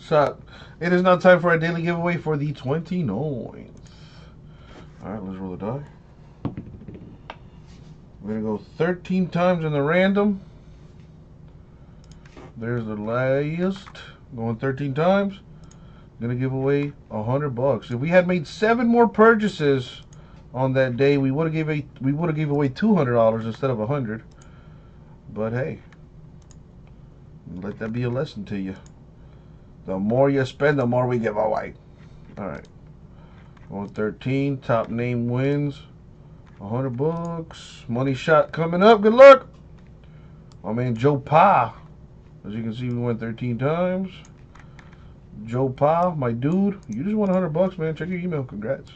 shot. It is now time for our daily giveaway for the 29th. All right, let's roll the die. We're going to go 13 times in the random. There's the last. Going 13 times. Going to give away a 100 bucks. If we had made seven more purchases on that day, we would have gave a, we would have gave away $200 instead of a 100. But hey, let that be a lesson to you. The more you spend, the more we give away. All right. 113, top name wins. 100 bucks. Money shot coming up. Good luck. My man Joe Pa. As you can see, we went 13 times. Joe Pa, my dude. You just won 100 bucks, man. Check your email. Congrats.